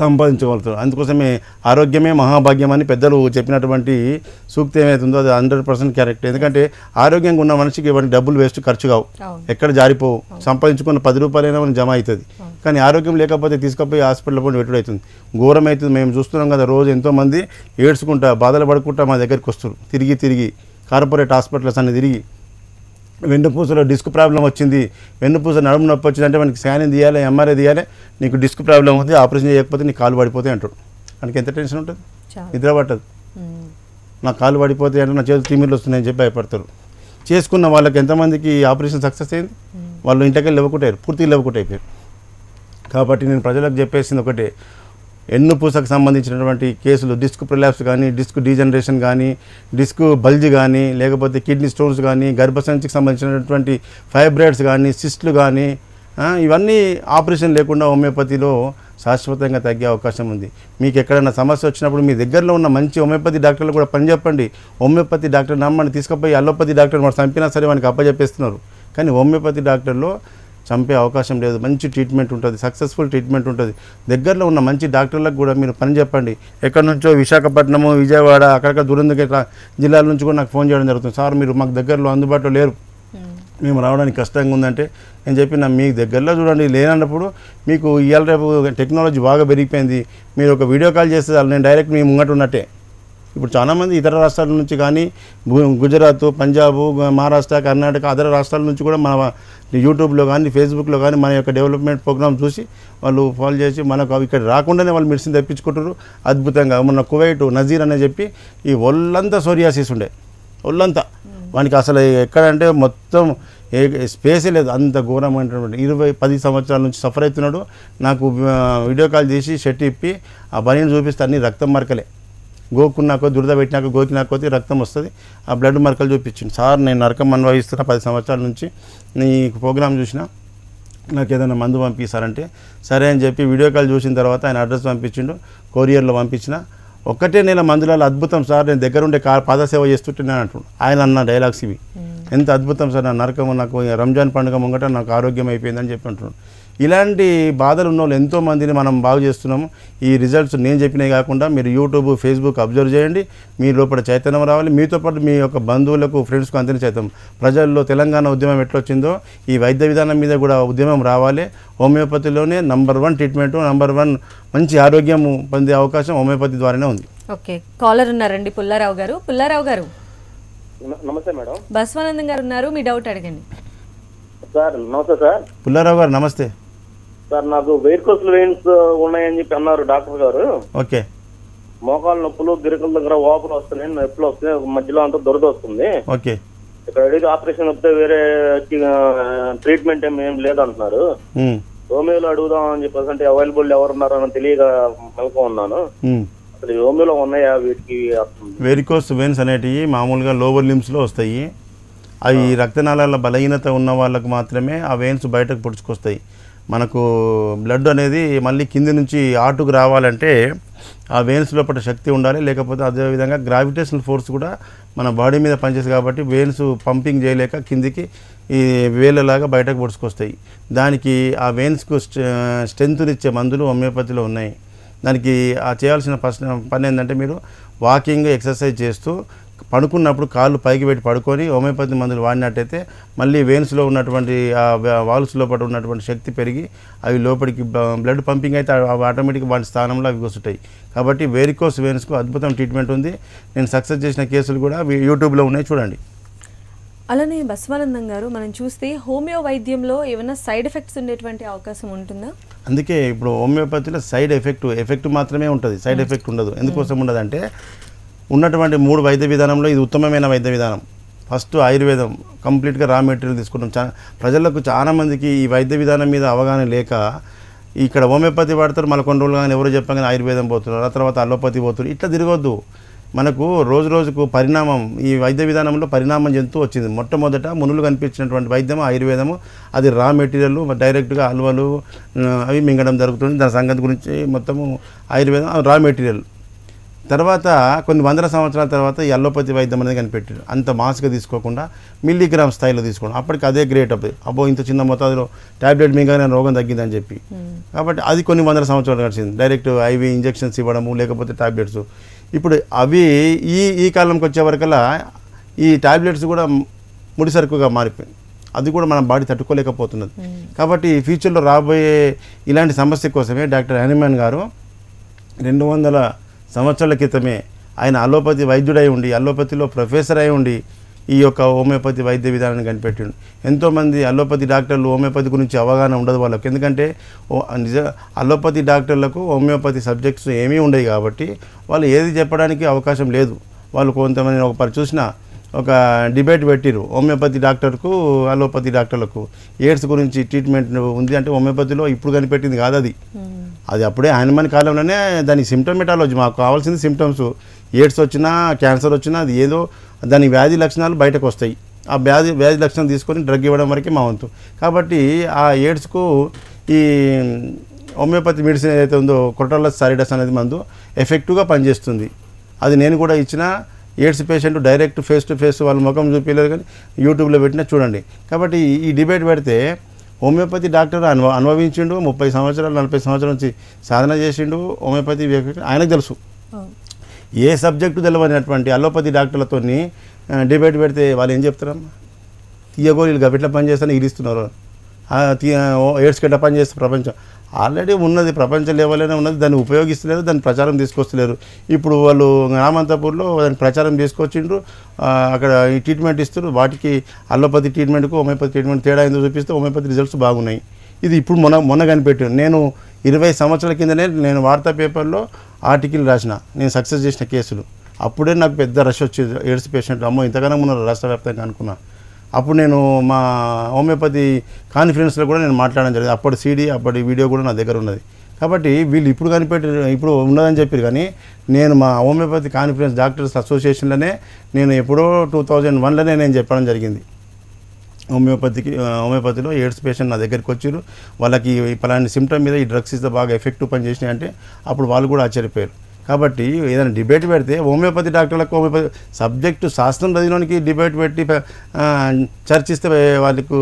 సంపాదించగలుగుతారు. అందుకోసమే ఆరోగ్యమే మహాభాగ్యం అని పెద్దలు చెప్పినటువంటి సూక్తి ఏమైతుందో అది హండ్రెడ్ పర్సెంట్ కరెక్ట్. ఎందుకంటే ఆరోగ్యంగా ఉన్న మనిషికి ఇవన్నీ డబ్బులు వేస్ట్ ఖర్చు కావు. ఎక్కడ జారిపోవు. సంపాదించుకున్న పది రూపాయలైనా మనకి జమ అవుతుంది. కానీ ఆరోగ్యం లేకపోతే తీసుకుపోయి హాస్పిటల్ పోయి పెట్టుడు అవుతుంది. ఘోరం అవుతుంది మేము చూస్తున్నాం కదా రోజు ఎంతోమంది ఏడ్చుకుంటా బాధలు పడుకుంటా మా దగ్గరికి వస్తారు తిరిగి తిరిగి కార్పొరేట్ హాస్పిటల్స్ అన్ని తిరిగి వెన్నుపూసలో డిస్క్ ప్రాబ్లం వచ్చింది వెన్నుపూస నడుము నొప్పి వచ్చిందంటే మనకి స్కానింగ్ తీయాలి ఎంఆర్ఐ తీయాలి నీకు డిస్క్ ప్రాబ్లం ఉంది ఆపరేషన్ చేయకపోతే నీకు కాలు పడిపోతాయి అంటాడు. మనకి ఎంత టెన్షన్ ఉంటుంది? నిద్ర పట్టదు. నా కాలు పడిపోతాయి అంటే నా చేతులు తిమ్మిర్లు వస్తున్నాయని చెప్పి భయపడతారు. చేసుకున్న వాళ్ళకి ఎంతమందికి ఆపరేషన్ సక్సెస్ అయింది? వాళ్ళు ఇంటికి లేవకుంటారు పూర్తిగా లేవకుంటే అయిపోయారు కాబట్టి నేను ప్రజలకు చెప్పేసింది ఒకటే ఎన్ను పూసకు సంబంధించినటువంటి కేసులు డిస్క్ ప్రిలాప్స్ కానీ డిస్క్ డీజనరేషన్ కానీ డిస్క్ బల్జ్ కానీ లేకపోతే కిడ్నీ స్టోన్స్ కానీ గర్భసంచికి సంబంధించినటువంటి ఫైబ్రాయిడ్స్ కానీ సిస్ట్లు కానీ ఇవన్నీ ఆపరేషన్ లేకుండా హోమియోపతిలో శాశ్వతంగా తగ్గే అవకాశం ఉంది. మీకు ఎక్కడైనా సమస్య వచ్చినప్పుడు మీ దగ్గరలో ఉన్న మంచి హోమియోపతి డాక్టర్లు కూడా పని చెప్పండి. హోమియోపతి డాక్టర్ నమ్మని తీసుకుపోయి అలోపతి డాక్టర్ మరి చంపినా సరే వానికి అప్పచెప్పేస్తున్నారు కానీ హోమియోపతి డాక్టర్లో చంపే అవకాశం లేదు. మంచి ట్రీట్మెంట్ ఉంటుంది. సక్సెస్ఫుల్ ట్రీట్మెంట్ ఉంటుంది. దగ్గరలో ఉన్న మంచి డాక్టర్లకు కూడా మీరు పని చెప్పండి. ఎక్కడి నుంచో విశాఖపట్నము విజయవాడ అక్కడక్కడ దూరం దగ్గర జిల్లాల నుంచి కూడా నాకు ఫోన్ చేయడం జరుగుతుంది. సార్ మీరు మాకు దగ్గరలో అందుబాటులో లేరు. మేము. రావడానికి కష్టంగా ఉందంటే నేను చెప్పిన మీకు దగ్గరలో చూడండి. లేనప్పుడు మీకు ఇవాళ రేపు టెక్నాలజీ బాగా పెరిగిపోయింది. మీరు ఒక వీడియో కాల్ చేస్తే నేను డైరెక్ట్ మీ ముంగట ఉన్నట్టే. ఇప్పుడు చాలామంది ఇతర రాష్ట్రాల నుంచి కానీ గుజరాత్ పంజాబ్ మహారాష్ట్ర కర్ణాటక అదర రాష్ట్రాల నుంచి కూడా మన యూట్యూబ్లో కానీ ఫేస్బుక్లో కానీ మన యొక్క డెవలప్మెంట్ ప్రోగ్రామ్ చూసి వాళ్ళు ఫాలో చేసి మనకు ఇక్కడ రాకుండానే వాళ్ళు మెడిసిన్ తెప్పించుకుంటారు అద్భుతంగా మొన్న కువైట్ నజీర్ అనే చెప్పి ఈ ఒళ్ళంతా సోరియాసిస్ ఉండే. ఒళ్ళంతా. వానికి అసలు ఎక్కడంటే మొత్తం ఏ స్పేసే లేదు. అంత ఘోరమైనటువంటి ఇరవై పది సంవత్సరాల నుంచి సఫర్ అవుతున్నాడు. నాకు వీడియో కాల్ చేసి షర్ట్ ఇప్పి ఆ బనీని చూపిస్తే అన్ని రక్తం మరకలే. గోకున్నాకో దురద పెట్టినాక గోకినాక రక్తం వస్తుంది. ఆ బ్లడ్ మరకలు చూపించింది సార్ నేను నరకం అనుభవిస్తున్నా పది సంవత్సరాల నుంచి. నీ ప్రోగ్రామ్ చూసిన నాకు ఏదైనా మందు పంపిస్తారంటే సరే అని చెప్పి వీడియో కాల్ చూసిన తర్వాత ఆయన అడ్రస్ పంపించిండు. కొరియర్లో పంపించిన. ఒక్కటే నెల మందులలో అద్భుతం సార్. నేను దగ్గర ఉండే కా పాదసేవ చేస్తుంటే నేను అంటున్నాను ఆయన అన్న డైలాగ్స్ ఇవి. ఎంత అద్భుతం సార్. నా నరకం నాకు రంజాన్ పండుగ ముంగట నాకు ఆరోగ్యం అయిపోయిందని చెప్పి అంటున్నాను ఇలాంటి బాధలు ఉన్న వాళ్ళు ఎంతో మందిని మనం బాగు చేస్తున్నాము. ఈ రిజల్ట్స్ నేను చెప్పినవి కాకుండా మీరు యూట్యూబ్ ఫేస్బుక్ అబ్జర్వ్ చేయండి. మీ లోపల చైతన్యం రావాలి. మీతో పాటు మీ యొక్క బంధువులకు ఫ్రెండ్స్కు అంతని చైతన్యం. ప్రజల్లో తెలంగాణ ఉద్యమం ఎట్లొచ్చిందో ఈ వైద్య విధానం మీద కూడా ఉద్యమం రావాలి. హోమియోపతిలోనే number one treatment number one మంచి ఆరోగ్యం పొందే అవకాశం హోమియోపతి ద్వారానే ఉంది. ఓకే కాలర్ ఉన్నారండి పుల్లారావు గారు. పుల్లారావు గారు. నమస్తే మేడం. బస్వానందం గారు ఉన్నారు. మీ డౌట్ అడగండి. సార్ నమస్తే సార్. పుల్లారావు గారు నమస్తే. సార్ నాకు వెయిర్కోస్ వెయిన్స్ ఉన్నాయని చెప్పి అన్నారు డాక్టర్ గారు. ఓకే. మోకాలు నొప్పులు గిరికల దగ్గర వాపులు వస్తున్నాయి నొప్పులు వస్తున్నాయి మధ్యలో అంతా దురద వస్తుంది. ఓకే. ఇక్కడ అడిగి ఆపరేషన్ వస్తే వేరే ట్రీట్మెంట్ ఏం లేదంటున్నారు హోమియోలో అడుగుదాం అని చెప్పేసి అంటే అవైలబుల్ ఎవరు ఉన్నారని తెలియక మెలక ఉన్నాను. అసలు హోమియోలో ఉన్నాయా వీటికి వెరికోస్ వెన్స్ అనేటివి మామూలుగా లోవర్ లిమ్స్లో వస్తాయి. అవి రక్తనాళాల బలహీనత ఉన్న వాళ్ళకు మాత్రమే ఆ వెయిన్స్ బయటకు పుడుచుకొస్తాయి. మనకు బ్లడ్ అనేది మళ్ళీ కింది నుంచి ఆటుకు రావాలంటే ఆ వెయిన్స్ లోపల శక్తి ఉండాలి. లేకపోతే అదేవిధంగా గ్రావిటేషనల్ ఫోర్స్ కూడా మన బాడీ మీద పనిచేస్తుంది కాబట్టి వెయిన్స్ పంపింగ్ చేయలేక కిందికి ఈ వేలలాగా బయటకు పుడుచుకొస్తాయి. దానికి ఆ వెయిన్స్కు స్ట్రెంత్నిచ్చే మందులు హోమియోపతిలో ఉన్నాయి. దానికి ఆ చేయాల్సిన పని ఏంటంటే మీరు వాకింగ్ ఎక్సర్సైజ్ చేస్తూ పడుకున్నప్పుడు కాళ్ళు పైకి పెట్టి పడుకొని హోమియోపతి మందులు వాడినట్టయితే మళ్ళీ వెయిన్స్లో ఉన్నటువంటి వాల్స్ లోపల ఉన్నటువంటి శక్తి పెరిగి అవి లోపలికి బ్లడ్ పంపింగ్ అయితే ఆటోమేటిక్ వాటి స్థానంలో అవి కూర్చుంటాయి కాబట్టి వేరికోస్ వెయిన్స్కు అద్భుతం ట్రీట్మెంట్ ఉంది. నేను సక్సెస్ చేసిన కేసులు కూడా యూట్యూబ్లో ఉన్నాయి. చూడండి. అలానే బస్వానందం గారు మనం చూస్తే హోమియో వైద్యంలో ఏమైనా సైడ్ ఎఫెక్ట్స్ ఉండేటువంటి అవకాశం ఉంటుందా? అందుకే ఇప్పుడు హోమియోపతిలో సైడ్ ఎఫెక్ట్ ఎఫెక్ట్ మాత్రమే ఉంటుంది. సైడ్ ఎఫెక్ట్ ఉండదు. ఎందుకోసం ఉండదంటే ఉన్నటువంటి మూడు వైద్య విధానంలో ఇది ఉత్తమమైన వైద్య విధానం. ఫస్ట్ ఆయుర్వేదం. కంప్లీట్గా రా మెటీరియల్ తీసుకుంటాం. చా ప్రజలకు చాలా మందికి ఈ వైద్య విధానం మీద అవగాహన లేక ఇక్కడ హోమియోపతి వాడతారు. మళ్ళీ కొన్ని రోజులు కానీ ఎవరు చెప్పగానే ఆయుర్వేదం పోతున్నారు. ఆ తర్వాత అలోపతి పోతున్నారు. ఇట్లా తిరగొద్దు. మనకు రోజు రోజుకు పరిణామం ఈ వైద్య విధానంలో పరిణామం చెందుతూ వచ్చింది. మొట్టమొదట మునులు కనిపించినటువంటి వైద్యం ఆయుర్వేదము. అది రా మెటీరియల్ డైరెక్ట్గా అల్వలు అవి మింగడం జరుగుతుంది. దాని సంగతి గురించి మొత్తము ఆయుర్వేదం రా మెటీరియల్. తర్వాత కొన్ని వందల సంవత్సరాల తర్వాత ఈ అల్లోపతి వైద్యం అనేది కనిపెట్టాడు. అంత మాస్గా తీసుకోకుండా మిల్లీగ్రామ్ స్థాయిలో తీసుకోవడం అప్పటికి అదే గ్రేట్ అప్పుడు. అబ్బో ఇంత చిన్న మొత్తంలో టాబ్లెట్ మింగానే రోగం తగ్గిందని చెప్పి. కాబట్టి అది కొన్ని వందల సంవత్సరాలు నడిచింది డైరెక్ట్ ఐవి ఇంజెక్షన్స్ ఇవ్వడము లేకపోతే టాబ్లెట్స్. ఇప్పుడు అవి ఈ ఈ కాలంకి వచ్చే వరకల్లా ఈ టాబ్లెట్స్ కూడా ముడిసరుకుగా మారిపోయింది. అది కూడా మన బాడీ తట్టుకోలేకపోతున్నది. కాబట్టి ఫ్యూచర్లో రాబోయే ఇలాంటి సమస్య కోసమే డాక్టర్ హనుమాన్ గారు రెండు వందల సంవత్సరాల క్రితమే ఆయన అలోపతి వైద్యుడై ఉండి అలోపతిలో ప్రొఫెసర్ అయి ఉండి ఈ యొక్క హోమియోపతి వైద్య విధానాన్ని కనిపెట్టిండు. ఎంతోమంది అలోపతి డాక్టర్లు హోమియోపతి గురించి అవగాహన ఉండదు వాళ్ళకి. ఎందుకంటే నిజ అలోపతి డాక్టర్లకు హోమియోపతి సబ్జెక్ట్స్ ఏమీ ఉండవు కాబట్టి వాళ్ళు ఏది చెప్పడానికి అవకాశం లేదు. వాళ్ళు కొంతమంది ఒక పరి ఒక డిబేట్ పెట్టిరు హోమియోపతి డాక్టర్కు అలోపతి డాక్టర్లకు. ఎయిడ్స్ గురించి ట్రీట్మెంట్ ఉంది అంటే హోమియోపతిలో ఇప్పుడు కనిపెట్టింది కాదు అది. అది అప్పుడే హనుమాన్ కాలంలోనే దాని సిమ్టమెటాలజీ మాకు కావాల్సింది సిమ్టమ్స్ ఎయిడ్స్ వచ్చినా క్యాన్సర్ వచ్చినా అది ఏదో దాని వ్యాధి లక్షణాలు బయటకు వస్తాయి. ఆ వ్యాధి వ్యాధి లక్షణం తీసుకొని డ్రగ్ ఇవ్వడం వరకే మా వంతు. కాబట్టి ఆ ఎయిడ్స్కు ఈ హోమియోపతి మెడిసిన్ ఏదైతే ఉందో కొటోలస్ సారిడస్ అనేది మందు ఎఫెక్టివ్గా పనిచేస్తుంది. అది నేను కూడా ఇచ్చిన AIDS patient direct face to face వాళ్ళ ముఖం చూపించలేదు కానీ యూట్యూబ్లో పెట్టినా చూడండి. కాబట్టి ఈ డిబేట్ పెడితే హోమియోపతి డాక్టర్ అనుభ అనుభవించిండు ముప్పై సంవత్సరాలు నలభై సంవత్సరాల నుంచి సాధన చేసిండు హోమియోపతి ఆయనకు తెలుసు. ఏ సబ్జెక్టు తెలియనటువంటి అలోపతి డాక్టర్లతోని ఆ, డిబేట్ పెడితే వాళ్ళు ఏం చెప్తారమ్మా? తీయగోళీలు గబిట్ల పని చేస్తాను ఇరిస్తున్నారు ఎయిడ్స్ గట్ట పని చేస్తే ప్రపంచం? ఆల్రెడీ ఉన్నది ప్రపంచ లెవెల్లోనే ఉన్నది దాన్ని ఉపయోగిస్తలేరు దాన్ని ప్రచారం తీసుకొస్తలేరు. ఇప్పుడు వాళ్ళు రామంతపూర్లో దాని ప్రచారం తీసుకొచ్చిండ్రు. అక్కడ ఈ ట్రీట్మెంట్ ఇస్తున్నారు వాటికి అల్లోపతి ట్రీట్మెంట్కు హోమియోపతి ట్రీట్మెంట్ తేడా ఏందో చూపిస్తే హోమియోపతి రిజల్ట్స్ బాగున్నాయి. ఇది ఇప్పుడు మొన్న మొన్న కనిపెట్టాను నేను ఇరవై సంవత్సరాల కిందనే నేను వార్తా పేపర్లో ఆర్టికల్ రాసిన నేను సక్సెస్ చేసిన కేసులు. అప్పుడే నాకు పెద్ద రష్ వచ్చేది ఎయిడ్స్ పేషెంట్లు అమ్మో ఇంతకన్నా ఉన్నారు రాష్ట్ర వ్యాప్తంగా అనుకున్నా. అప్పుడు నేను మా హోమియోపతి కాన్ఫరెన్స్లో కూడా నేను మాట్లాడడం జరిగింది. అప్పటి సీడీ అప్పటి వీడియో కూడా నా దగ్గర ఉన్నది. కాబట్టి వీళ్ళు ఇప్పుడు కనిపెట్టి ఇప్పుడు ఉన్నదని చెప్పారు కానీ నేను మా హోమియోపతి కాన్ఫరెన్స్ డాక్టర్స్ అసోసియేషన్లోనే నేను ఎప్పుడో టూ థౌజండ్ వన్లోనే నేను చెప్పడం జరిగింది. హోమియోపతికి హోమియోపతిలో ఎయిడ్స్ పేషెంట్ నా దగ్గరికి వచ్చారు. వాళ్ళకి ఈ పలాంటి సిమ్టమ్ మీద ఈ డ్రగ్స్ ఇస్తే బాగా ఎఫెక్టివ్ పని చేసినాయి అంటే అప్పుడు వాళ్ళు కూడా ఆశ్చర్యపోయారు. కాబట్టి ఏదైనా డిబేట్ పెడితే హోమియోపతి డాక్టర్లకు హోమియోపతి సబ్జెక్టు శాస్త్రం చదివినోనికి డిబేట్ పెట్టి చర్చిస్తే వాళ్ళకు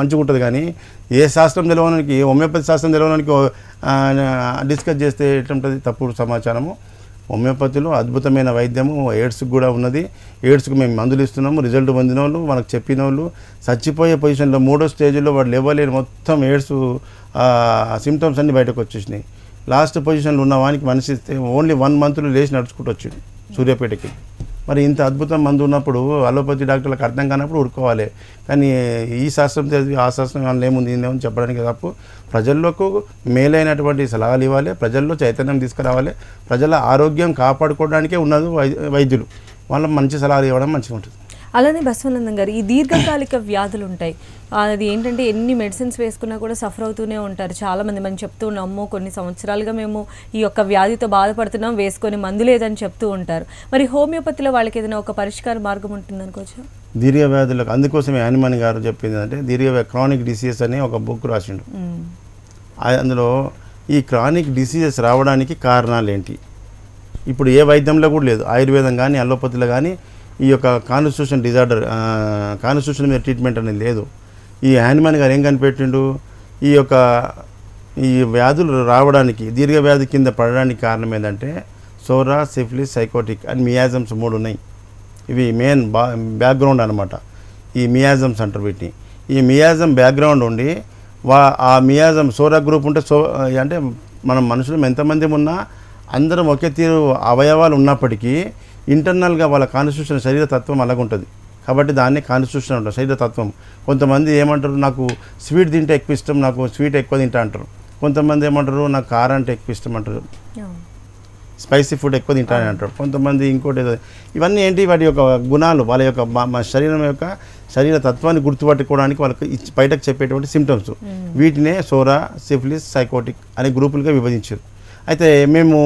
మంచిగా ఉంటుంది కానీ ఏ శాస్త్రం తెలియడానికి హోమియోపతి శాస్త్రం తెలియడానికి డిస్కస్ చేస్తే ఎట్లుంటుంది తప్పుడు సమాచారము? హోమియోపతిలో అద్భుతమైన వైద్యము ఎయిడ్స్కి కూడా ఉన్నది. ఎయిడ్స్కి మేము మందులు ఇస్తున్నాము రిజల్ట్ పొందిన వాళ్ళు మనకు చెప్పిన వాళ్ళు చచ్చిపోయే పొజిషన్లో మూడో స్టేజ్లో వాడు లేవలేని మొత్తం ఎయిడ్స్ సిమ్టమ్స్ అన్నీ బయటకు వచ్చేసినాయి. లాస్ట్ పొజిషన్లో ఉన్న వానికి మనిషి ఓన్లీ వన్ మంత్లో లేచి నడుచుకుంటూ వచ్చింది సూర్యాపేటకి. మరి ఇంత అద్భుతం మందు ఉన్నప్పుడు అలోపతి డాక్టర్లకు అర్థం కానప్పుడు ఉడుకోవాలి కానీ ఈ శాస్త్రం చదివి ఆ శాస్త్రం వాళ్ళు ఏముంది ఏమని చెప్పడానికి తప్పు. ప్రజల్లోకి మేలైనటువంటి సలహాలు ఇవ్వాలి ప్రజల్లో చైతన్యం తీసుకురావాలి ప్రజల ఆరోగ్యం కాపాడుకోవడానికే ఉన్నది వైద్యులు. వాళ్ళ మంచి సలహాలు ఇవ్వడం మంచిగా ఉంటుంది అలానే బసవనందం గారు ఈ దీర్ఘకాలిక వ్యాధులు ఉంటాయి అది ఏంటంటే ఎన్ని మెడిసిన్స్ వేసుకున్నా కూడా సఫర్ అవుతూనే ఉంటారు. చాలా మంది మనం చెప్తూ ఉన్నాం అమ్మో కొన్ని సంవత్సరాలుగా మేము ఈ యొక్క వ్యాధితో బాధపడుతున్నాం వేసుకొని మందు లేదని చెప్తూ ఉంటారు. మరి హోమియోపతిలో వాళ్ళకి ఏదైనా ఒక పరిష్కార మార్గం ఉంటుంది అనుకోవచ్చు దీర్ఘ వ్యాధులకు అందుకోసమే హనుమాన్ గారు చెప్పింది అంటే దీర్ఘ క్రానిక్ డిసీజెస్ అని ఒక బుక్ రాసిండు. అందులో ఈ క్రానిక్ డిసీజెస్ రావడానికి కారణాలు ఏంటి? ఇప్పుడు ఏ వైద్యంలో కూడా లేదు. ఆయుర్వేదం కానీ అలోపతిలో కానీ ఈ యొక్క కాన్స్టిట్యూషన్ డిజార్డర్ కాన్స్టిట్యూషన్ మీద ట్రీట్మెంట్ అనేది లేదు. ఈ హ్యాన్మాన్ గారు ఏం కనిపెట్టిండు? ఈ యొక్క ఈ వ్యాధులు రావడానికి దీర్ఘ వ్యాధి కింద పడడానికి కారణం ఏంటంటే psora syphilis sycotic and miasms మూడు ఉన్నాయి. ఇవి మెయిన్ బా బ్యాక్గ్రౌండ్ అనమాట ఈ మియాజమ్స్ అంటారు వీటిని. ఈ మియాజం బ్యాక్గ్రౌండ్ ఉండి వా ఆ మియాజం సోరా గ్రూప్ ఉంటే సో అంటే మనం మనుషులు ఎంతమంది ఉన్నా అందరం ఒకే తీరు అవయవాలు ఉన్నప్పటికీ ఇంటర్నల్గా వాళ్ళ కాన్స్టిట్యూషన్ శరీర తత్వం అలాగుంటుంది. కాబట్టి దాన్ని కాన్స్టిట్యూషన్ అంటారు శరీర తత్వం. కొంతమంది ఏమంటారు నాకు స్వీట్ తింటే ఎక్కువ ఇష్టం నాకు స్వీట్ ఎక్కువ తింటా అంటారు. కొంతమంది ఏమంటారు నాకు కారం అంటే ఎక్కువ ఇష్టం అంటారు. స్పైసీ ఫుడ్ ఎక్కువ తింటానని అంటారు. కొంతమంది ఇంకోటి ఇవన్నీ ఏంటి? వాటి యొక్క గుణాలు వాళ్ళ యొక్క మా- శరీరం యొక్క శరీర తత్వాన్ని గుర్తుపట్టుకోవడానికి వాళ్ళకి బయటకు చెప్పేటువంటి సిమ్టమ్స్ వీటినే సోరా సిఫిలిస్ సైకోటిక్ అనే గ్రూపులుగా విభజించారు. అయితే మేము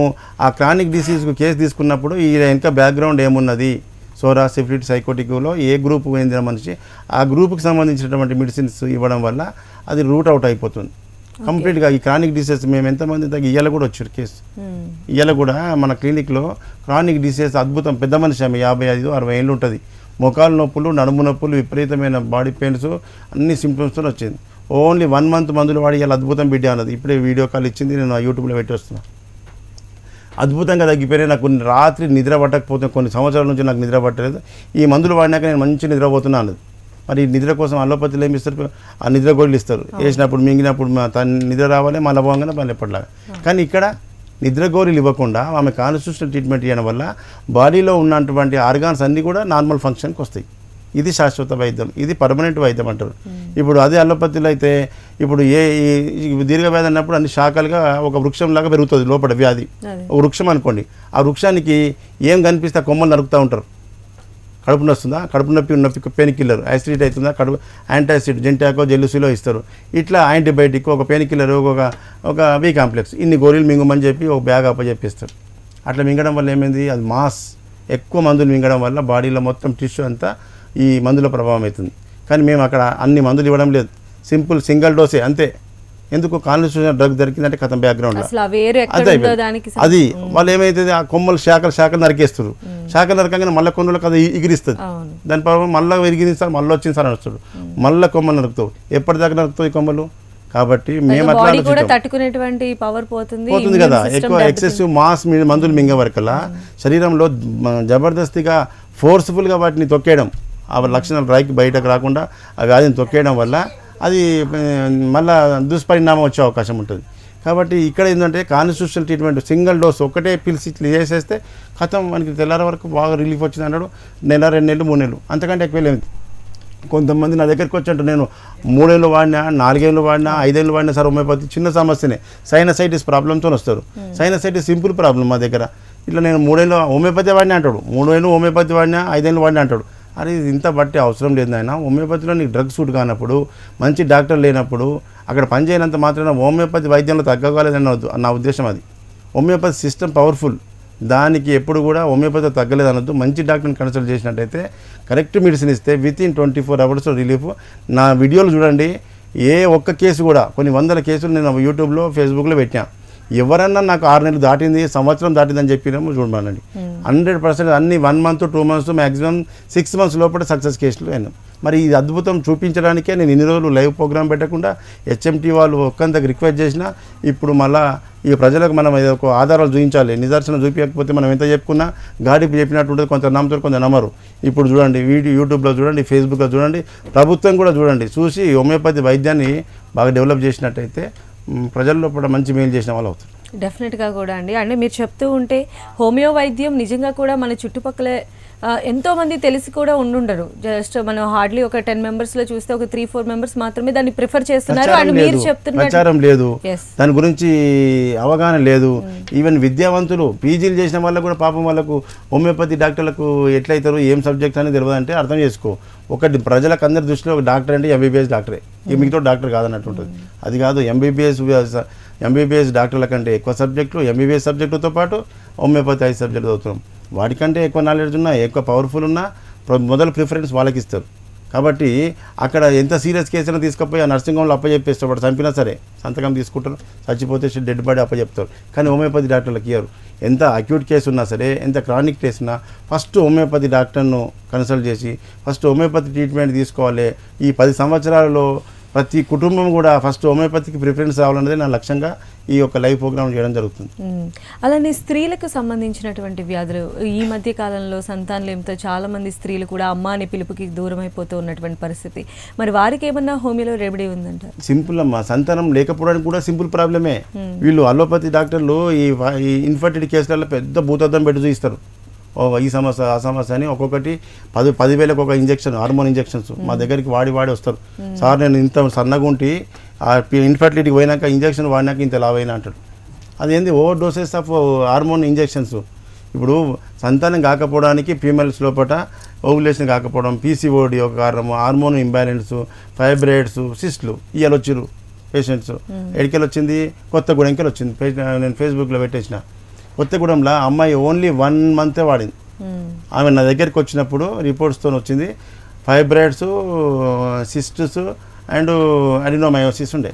ఆ క్రానిక్ డిసీజ్కు కేసు తీసుకున్నప్పుడు ఈ వెనక బ్యాక్గ్రౌండ్ ఏమున్నది? సోరా సిఫిలిట్ సైకోటిక్లో ఏ గ్రూప్ చెందిన మనిషి ఆ గ్రూప్కి సంబంధించినటువంటి మెడిసిన్స్ ఇవ్వడం వల్ల అది రూట్ అవుట్ అయిపోతుంది. కంప్లీట్గా ఈ క్రానిక్ డిసీజ్ మేము ఎంతమంది తగ్గ ఇయ్యాల కూడా వచ్చారు కేసు మ్మ్. ఇవాళ కూడా మన క్లినిక్లో క్రానిక్ డిసీజ్ అద్భుతం. పెద్ద మనిషి ఆమె యాభై ఐదు అరవై ఏళ్ళు ఉంటుంది. మోకాలు నొప్పులు నడుము నొప్పులు విపరీతమైన బాడీ పెయిన్స్ అన్ని సిమ్టమ్స్తో వచ్చింది. ఓన్లీ వన్ మంత్ మందులు వాడి ఇలా అద్భుతం బిడ్డ అన్నది. ఇప్పుడే వీడియో కాల్ ఇచ్చింది నేను యూట్యూబ్లో పెట్టి వస్తున్నా. అద్భుతంగా తగ్గిపోయినాయి. నాకు కొన్ని రాత్రి నిద్ర పట్టకపోతే కొన్ని సంవత్సరాల నుంచి నాకు నిద్ర పట్టలేదు. ఈ మందులు వాడినాక నేను మంచి నిద్రపోతున్నా అన్నది. మరి నిద్ర కోసం అల్లోపతిలో ఏమి ఇస్తారు? ఆ నిద్ర గోళీలు ఇస్తారు. వేసినప్పుడు మింగినప్పుడు నిద్ర రావాలి మళ్ళీ పోగానే మళ్ళీ ఎప్పటిలాగా. కానీ ఇక్కడ నిద్ర గోళీలు ఇవ్వకుండా ఆమె కాన్స్టిట్యూషనల్ ట్రీట్మెంట్ ఇవ్వడం వల్ల బాడీలో ఉన్నటువంటి ఆర్గాన్స్ అన్నీ కూడా నార్మల్ ఫంక్షన్కి వస్తాయి. ఇది శాశ్వత వైద్యం ఇది పర్మనెంట్ వైద్యం అంటారు. ఇప్పుడు అదే అల్లోపతిలో అయితే ఇప్పుడు ఏ ఈ- ఈ దీర్ఘ వ్యాధి అన్నప్పుడు అన్ని శాఖలుగా ఒక వృక్షంలాగా పెరుగుతుంది లోపల వ్యాధి. ఒక వృక్షం అనుకోండి ఆ వృక్షానికి ఏం కనిపిస్తే కొమ్మలు నరుకుతూ ఉంటారు. కడుపు నొస్తుందా కడుపు నొప్పి నొప్పి పెయిన్ కిల్లర్. యాసిడిటీ అవుతుందా? కడుపు యాంటాసిడ్ జెంటాకో జెల్లుసిలో ఇస్తారు. ఇట్లా యాంటీబయాటిక్ ఒక పెయిన్ కిల్లర్ ఒక ఒక బీ కాంప్లెక్స్. ఇన్ని గోళీలు మింగమని చెప్పి ఒక బ్యాగ్ అప్పచెప్పిస్తారు అట్లా మింగడం వల్ల ఏమైంది? అది మాస్. ఎక్కువ మందులు మింగడం వల్ల బాడీలో మొత్తం టిష్యూ అంతా ఈ మందుల ప్రభావం అవుతుంది. కానీ మేము అక్కడ అన్ని మందులు ఇవ్వడం లేదు. సింపుల్ సింగిల్ డోసే అంతే. ఎందుకు? కాన్స్టిట్యూషన్ డ్రగ్ దొరికిందంటే కథం ఎక్కడ అదే వాళ్ళు ఏమైతుంది? ఆ కొమ్మలు శాఖలు శాఖలు నరికేస్తారు శాఖలు నరకంగానే మళ్ళీ కొన్నులకు అది ఎగిరిస్తుంది అవును. దాని ప్రభావం మళ్ళీ విరిగింది సార్ మళ్ళీ వచ్చింది సార్ అని వస్తాడు. మళ్ళీ కొమ్మలు నరుకుతావు. ఎప్పటిదాకా నరుకుతావు ఈ కొమ్మలు? కాబట్టి మేము అట్లా. తట్టుకునేటువంటి పవర్ పోతుంది. పోతుంది కదా. ఎక్కువ. ఎక్సెసివ్ మాస్ మందులు మింగే వరకల్లా శరీరంలో జబర్దస్తిగా ఫోర్స్ఫుల్గా వాటిని తొక్కేయడం. ఆ లక్షణాలు రాయికి బయటకు రాకుండా ఆ వ్యాధిని తొక్కేయడం వల్ల అది మళ్ళా దుష్పరిణామం వచ్చే అవకాశం ఉంటుంది. కాబట్టి ఇక్కడ ఏంటంటే కాన్స్టిట్యూషనల్ ట్రీట్మెంట్ సింగిల్ డోస్ ఒకటే పిలిచి ఇట్లా చేసేస్తే కథం మనకి తెల్లారి వరకు బాగా రిలీఫ్ వచ్చింది అన్నాడు. నెల రెండు నెలలు మూడు నెలలు. అంతకంటే ఎక్కువ లేదు. కొంతమంది నా దగ్గరికి వచ్చి నేను మూడేళ్ళు వాడినా నాలుగేళ్ళు వాడినా ఐదేళ్ళు వాడినా సార్ హోమియోపతి చిన్న సమస్యనే. సైనసైటిస్ ప్రాబ్లంతో వస్తారు. సైనసైటిస్ సింపుల్ ప్రాబ్లం మా దగ్గర. ఇట్లా నేను మూడేళ్ళు హోమియోపతి వాడినా అంటాడు. మూడేళ్ళు హోమియోపతి వాడినా ఐదేళ్ళు వాడినా అంటాడు. అరే ఇది ఇంత బట్టి అవసరం లేదు ఆయన హోమియోపతిలో నీకు డ్రగ్ సూట్ కానప్పుడు మంచి డాక్టర్ లేనప్పుడు అక్కడ పనిచేయనంత మాత్రాన హోమియోపతి వైద్యంలో తగ్గలేదని నా నా ఉద్దేశం అది. Homeopathy system powerful. దానికి ఎప్పుడు కూడా హోమియోపతి తగ్గలేదు అనొద్దు మంచి డాక్టర్ని కన్సల్ట్ చేసినట్టయితే కరెక్ట్ మెడిసిన్ ఇస్తే within twenty four hours relief. నా వీడియోలు చూడండి. ఏ ఒక్క కేసు కూడా కొన్ని వందల కేసులు నేను యూట్యూబ్లో ఫేస్బుక్లో పెట్టాను. ఎవరన్నా నాకు ఆరు నెలలు దాటింది సంవత్సరం దాటిందని చెప్పినాము చూడమనండి. హండ్రెడ్ పర్సెంట్ అన్ని one month two months maximum six months లోపల సక్సెస్ కేసులు అయినాం. మరి ఇది అద్భుతం చూపించడానికే నేను ఇన్ని రోజులు లైవ్ ప్రోగ్రామ్ పెట్టకుండా హెచ్ఎంటీ వాళ్ళు ఒక్కంతకు రిక్వెస్ట్ చేసినా ఇప్పుడు మళ్ళా ఈ ప్రజలకు మనం ఏదో ఒక ఆధారాలు చూపించాలి నిదర్శనం చూపించకపోతే మనం ఎంత చెప్పుకున్నా గాడికి చెప్పినట్టు ఉంటుంది కొంత నమ్ముతారు కొంత నమ్మరు. ఇప్పుడు చూడండి వీడియో యూట్యూబ్లో చూడండి ఫేస్బుక్లో చూడండి ప్రభుత్వం కూడా చూడండి చూసి హోమియోపతి వైద్యాన్ని బాగా డెవలప్ చేసినట్టయితే ప్రజల్లో కూడా మంచి మేలు చేసిన వాళ్ళు అవుతారు. డెఫినెట్గా కూడా అండి. అంటే మీరు చెప్తూ ఉంటే హోమియో వైద్యం నిజంగా కూడా మన చుట్టుపక్కల ఎంతో మంది తెలిసి కూడా ఉండుండరు. జస్ట్ మనం హార్డ్లీ ఒక టెన్ మెంబర్స్లో చూస్తే ఒక త్రీ ఫోర్ మెంబర్స్ మాత్రమే దాన్ని ప్రిఫర్ చేస్తున్నారు అండ్ మీరు చెప్తున్నారు ప్రచారం లేదు. దాని గురించి అవగాహన లేదు. ఈవెన్ విద్యావంతులు పీజీలు చేసిన వాళ్ళకు కూడా పాపం వాళ్ళకు హోమియోపతి డాక్టర్లకు ఎట్లయితారు ఏం సబ్జెక్ట్ అనేది తెలియదు అంటే అర్థం చేసుకో. ఒకటి ప్రజలకు అందరి దృష్టిలో ఒక డాక్టర్ అంటే ఎంబీబీఎస్ డాక్టరే. ఈ మిగతా డాక్టర్ కాదన్నట్టు ఉంటుంది అది కాదు ఎంబీబీఎస్ ఎంబీబీఎస్ డాక్టర్ల కంటే ఎక్కువ సబ్జెక్టులు ఎంబీబీఎస్ సబ్జెక్టుతో పాటు హోమియోపతి ఐదు సబ్జెక్టు చదువుతున్నాం. వాడికంటే ఎక్కువ నాలెడ్జ్ ఉన్నా ఎక్కువ పవర్ఫుల్ ఉన్నా మొదలు ప్రిఫరెన్స్ వాళ్ళకి ఇస్తారు కాబట్టి అక్కడ ఎంత సీరియస్ కేసు అయినా తీసుకుపోయి ఆ నర్సింగ్ హోమ్లో అప్పచెప్పేస్తారు వాడు చంపినా సరే సంతకం తీసుకుంటారు. చచ్చిపోతే డెడ్ బాడీ అప్పచెప్తారు కానీ హోమియోపతి డాక్టర్లకు ఇయ్యరు. ఎంత అక్యూట్ కేసు ఉన్నా సరే ఎంత క్రానిక్ కేసు ఉన్నా ఫస్ట్ హోమియోపతి డాక్టర్ను కన్సల్ట్ చేసి ఫస్ట్ హోమియోపతి ట్రీట్మెంట్ తీసుకోవాలి. ఈ పది సంవత్సరాలలో ప్రతి కుటుంబం కూడా ఫస్ట్ హోమియోపతికి ప్రిఫరెన్స్ రావాలన్నదే నా లక్ష్యంగా ఈ యొక్క లైవ్ ప్రోగ్రామ్ చేయడం జరుగుతుంది. అలానే స్త్రీలకు సంబంధించినటువంటి వ్యాధులు ఈ మధ్య కాలంలో సంతానలేమితో చాలా మంది స్త్రీలు కూడా అమ్మ అనే పిలుపుకి దూరం అయిపోతూ ఉన్నటువంటి పరిస్థితి. మరి వారికి ఏమన్నా హోమియోలో రెమెడీ ఉందంటారు? సింపుల్ అమ్మా సంతానం లేకపోవడానికి కూడా సింపుల్ ప్రాబ్లమే. వీళ్ళు అలోపతి డాక్టర్లు ఈ ఇన్ఫర్టిలిటీ కేసులలో పెద్ద భూతద్దం పెట్టి చూపిస్తారు. ఈ సమస్య ఆ సమస్య అని ఒక్కొక్కటి పది పదివేలకు ఒక ఇంజెక్షన్ హార్మోన్ ఇంజెక్షన్స్ మా దగ్గరికి వాడి వాడి వస్తారు. సార్ నేను ఇంత సన్నగా ఉంటి ఆ ఇన్ఫర్టిలిటీకి పోయినాక ఇంజెక్షన్ వాడినాక ఇంత లావైనా అంటాడు. అదేంది? Over doses of hormone injections. ఇప్పుడు సంతానం కాకపోవడానికి ఫీమేల్స్ లోపల ఓవులేషన్ కాకపోవడం పీసీఓడి ఒక కారణము హార్మోన్ ఇంబ్యాలెన్స్ ఫైబ్రాయిడ్స్ సిస్ట్లు ఇవాళ వచ్చిర్రు పేషెంట్స్ ఎడికెళ్ళి వచ్చింది కొత్తగూడెంకెళ్ళి వచ్చింది పే- నేను ఫేస్బుక్లో పెట్టేసిన. కొత్తగూడెంలో అమ్మాయి ఓన్లీ వన్ మంతే వాడింది. మ్మ్. ఆమె నా దగ్గరికి వచ్చినప్పుడు రిపోర్ట్స్తో వచ్చింది. ఫైబ్రాయిడ్స్ సిస్టస్ అండ్ అడినోమయోసిస్ ఉండే.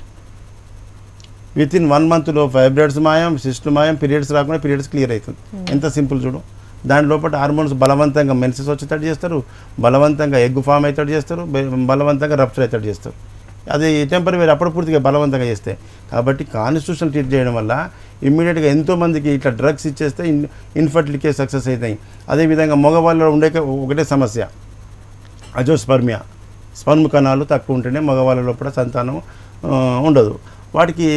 విత్ ఇన్ వన్ మంత్లో ఫైబ్రాయిడ్స్ మాయం సిస్టులు మాయం పీరియడ్స్ రాకుండా పీరియడ్స్ క్లియర్ అవుతుంది ఎంత సింపుల్ చూడు. దాని లోపల హార్మోన్స్ బలవంతంగా మెన్సెస్ వచ్చేటట్టు చేస్తారు. బలవంతంగా ఎగ్ ఫామ్ అవుతాడు చేస్తారు. బలవంతంగా రప్చర్ అవుతాడు చేస్తారు. అది టెంపరీ అప్పుడు పూర్తిగా బలవంతంగా చేస్తే. కాబట్టి కాన్స్టిట్యూషన్ ట్రీట్ చేయడం వల్ల ఇమ్మీడియట్గా ఎంతోమందికి ఇట్లా డ్రగ్స్ ఇచ్చేస్తే ఇన్ ఇన్ఫర్టిలిటీ సక్సెస్ అవుతాయి. అదేవిధంగా మగవాళ్ళలో ఉండే ఒకటే సమస్య. అజోస్పర్మియా. స్పర్మ్ కణాలు తక్కువ ఉంటేనే మగవాళ్ళలో కూడా సంతానం ఉండదు. వాటికి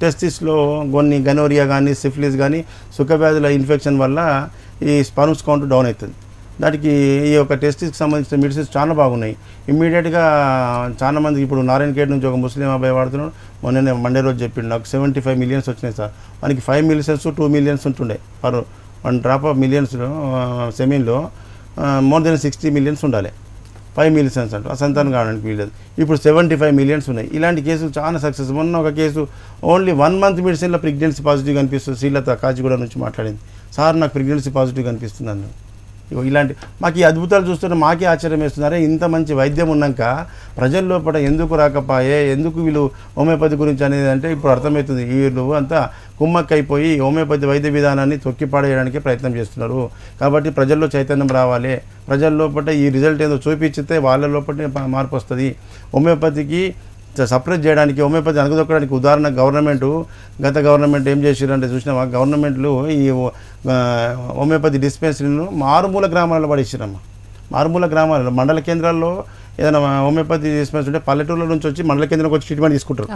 టెస్టిస్లో కొన్ని గనోరియా కానీ సిఫిలిస్ కానీ సుఖవ్యాధుల ఇన్ఫెక్షన్ వల్ల ఈ స్పర్మ్స్ కౌంట్ డౌన్ అవుతుంది. దానికి ఈ యొక్క టెస్ట్కి సంబంధించిన మెడిసిన్స్ చాలా బాగున్నాయి. ఇమ్మీడియట్గా చాలా మంది ఇప్పుడు నారాయణఖేడ్ నుంచి ఒక ముస్లిం అబ్బాయి వాడుతున్నాడు. మొన్ననే మండే రోజు చెప్పిండు నాకు సెవెంటీ ఫైవ్ మిలియన్స్ వచ్చినాయి సార్. మనకి ఫైవ్ మిలియన్స్ టూ మిలియన్స్ ఉంటుండే. పర్ వన్ డ్రాప్ ఆఫ్ మిలియన్స్లో సెమీన్లో మోర్ దెన్ సిక్స్టీ మిలియన్స్ ఉండాలి. ఫైవ్ మిలియన్స్ అంటూ. అసంతానం కావడానికి వీలేదు ఇప్పుడు సెవెంటీ ఫైవ్ మిలియన్స్ ఉన్నాయి. ఇలాంటి కేసులు చాలా సక్సెస్ మొన్న ఒక కేసు ఓన్లీ వన్ మంత్ మెడిసిన్లో ప్రెగ్నెన్సీ పాజిటివ్ కనిపిస్తుంది. శ్రీలత కాచిగూడ నుంచి మాట్లాడింది. సార్ నాకు ప్రెగ్నెన్సీ పాజిటివ్ కనిపిస్తుంది అన్నాడు. ఇలాంటి మాకు ఈ అద్భుతాలు చూస్తుంటే మాకే ఆశ్చర్యం వేస్తున్నారే. ఇంత మంచి వైద్యం ఉన్నాక ప్రజల్లోపట ఎందుకు రాకపాయే ఎందుకు వీళ్ళు హోమియోపతి గురించి అనేది అంటే ఇప్పుడు అర్థమవుతుంది. వీళ్ళు అంతా కుమ్మక్కైపోయి హోమియోపతి వైద్య విధానాన్ని తొక్కిపాడేయడానికి ప్రయత్నం చేస్తున్నారు. కాబట్టి ప్రజల్లో చైతన్యం రావాలి. ప్రజల్లోపట ఈ రిజల్ట్ ఏదో చూపించితే వాళ్ళ లోపల మార్పు వస్తుంది. హోమియోపతికి సపరేట్ చేయడానికి హోమియోపతి అనగదొక్కడానికి ఉదాహరణ గవర్నమెంట్. గత గవర్నమెంట్ ఏం చేసిరంటే చూసినావా? గవర్నమెంట్లు ఈ హోమియోపతి డిస్పెన్సరీను మారుమూల గ్రామాలలో పడేసిరమ్మా. మారుమూల గ్రామాలలో మండల కేంద్రాల్లో ఏదైనా హోమియోపతి డిస్పెన్సరీ ఉంటే పల్లెటూళ్ళ నుంచి వచ్చి మండల కేంద్రంకి వచ్చి ట్రీట్మెంట్ తీసుకుంటారు.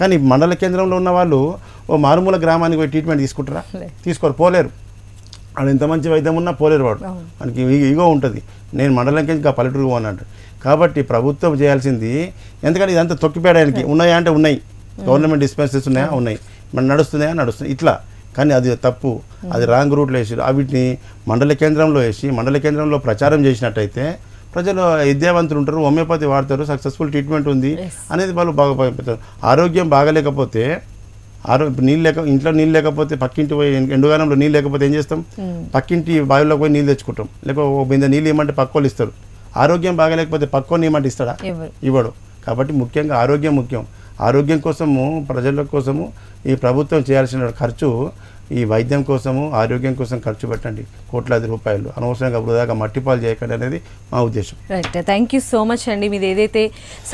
కానీ మండల కేంద్రంలో ఉన్న వాళ్ళు ఓ మారుమూల గ్రామానికి పోయి ట్రీట్మెంట్ తీసుకుంటారా. తీసుకోరు పోలేరు. వాడు ఎంత మంచి వైద్యం ఉన్నా పోలేరు వాడు. మనకి ఈగో ఉంటుంది. నేను మండలంకి ఇంకా పల్లెటూరు పోనంట కాబట్టి ప్రభుత్వం చేయాల్సింది ఎందుకంటే ఇదంతా తొక్కిపేయడానికి ఉన్నాయా అంటే ఉన్నాయి. గవర్నమెంట్ డిస్పెన్సరీస్ ఉన్నాయా? ఉన్నాయి. మన నడుస్తున్నాయా? నడుస్తున్నాయి. ఇట్లా. కానీ అది తప్పు. అది రాంగ్ రూట్లో వేసి వీటిని మండల కేంద్రంలో వేసి మండల కేంద్రంలో ప్రచారం చేసినట్టయితే ప్రజలు విద్యావంతులు ఉంటారు హోమియోపతి వాడతారు సక్సెస్ఫుల్ ట్రీట్మెంట్ ఉంది. అనేది వాళ్ళు బాగా పంపిస్తారు ఆరోగ్యం బాగలేకపోతే ఆరో నీళ్ళు లేక ఇంట్లో నీళ్ళు లేకపోతే పక్కింటి పోయి ఎండుగానంలో నీళ్ళు లేకపోతే ఏం చేస్తాం? పక్కింటి బావిలోకి పోయి నీళ్ళు తెచ్చుకుంటాం. లేకపోతే ఓ బిందె నీళ్ళు ఇవ్వమంటే పక్కోళ్ళు ఇస్తారు. ఆరోగ్యం బాగలేకపోతే పక్కోని ఇవ్వమంటే ఇస్తాడా ఇవ్వడు. కాబట్టి ముఖ్యంగా ఆరోగ్యం ముఖ్యం. ఆరోగ్యం కోసము ప్రజల కోసము ఈ ప్రభుత్వం చేయాల్సిన ఖర్చు ఈ వైద్యం కోసము ఆరోగ్యం కోసం ఖర్చు పెట్టండి. కోట్లాది రూపాయలు. అనవసరంగా వృధాగా మట్టిపాలు చేయకండి అనేది మా ఉద్దేశం. Right thank you so much అండి. మీరు ఏదైతే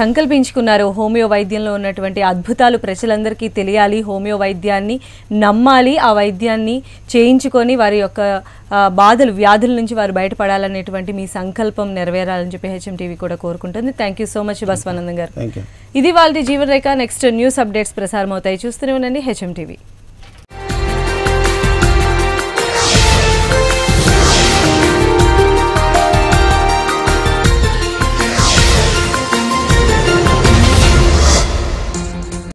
సంకల్పించుకున్నారో హోమియో వైద్యంలో ఉన్నటువంటి అద్భుతాలు ప్రజలందరికీ తెలియాలి. హోమియో వైద్యాన్ని నమ్మాలి. ఆ వైద్యాన్ని చేయించుకొని వారి యొక్క బాధలు వ్యాధుల నుంచి వారు బయటపడాలనేటువంటి మీ సంకల్పం నెరవేరాలని చెప్పి హెచ్ఎం టీవీ కూడా కోరుకుంటుంది. Thank you so much Baswanandam garu. ఇది వాళ్ళ Jeevan Rekha next news updates ప్రసారం అవుతాయి చూస్తూనే ఉండండి హెచ్ఎం టీవీ